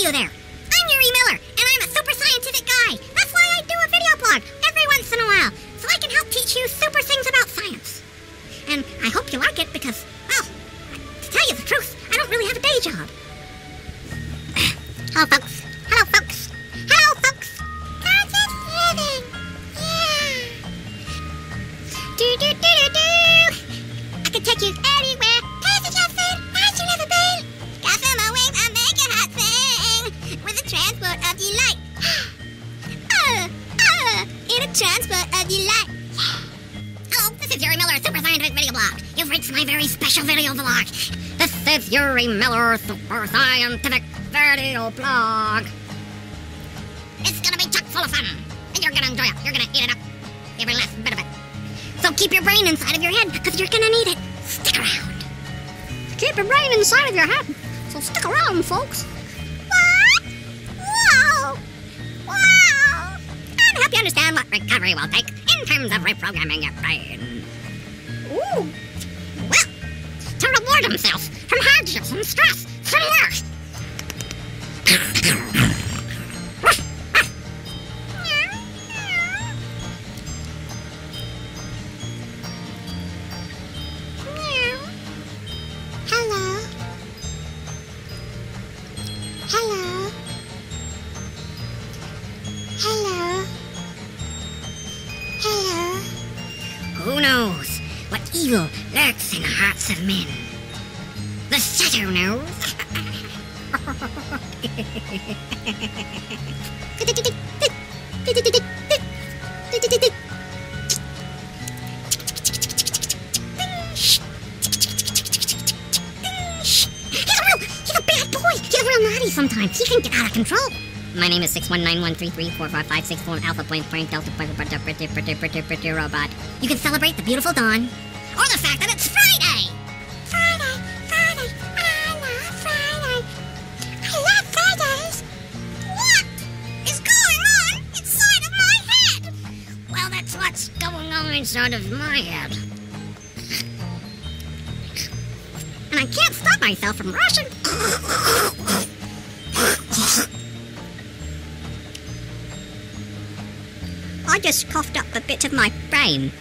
see you there. I'm Uri Miller, and I'm a super scientific guy. That's why I do a video blog every once in a while, so I can help teach you super things about science. And I hope you like it because, well, to tell you the truth, I don't really have a day job. Hello, folks. My very special video vlog. This is Uri Miller, Super Scientific Video Blog. It's gonna be chock full of fun, and you're gonna enjoy it. You're gonna eat it up, every last bit of it. So keep your brain inside of your head, because you're gonna need it. Stick around. Keep your brain inside of your head, so stick around, folks. What? Wow! Wow! And help you understand what recovery will take in terms of reprogramming your brain. Ooh. Well, to himself from hardships and stress from work. Hello. Hello. Hello. Hello. Who knows what evil lurks in the hearts of men? The shadow knows. He's real, he's a bad boy. He's real naughty sometimes. He can get out of control. My name is 61913345564 Alpha Point Point Delta Pretty Robot. You can celebrate the beautiful dawn, or the fact that it's. Friday, what's going on inside of my head. And I can't stop myself from rushing. I just coughed up a bit of my brain.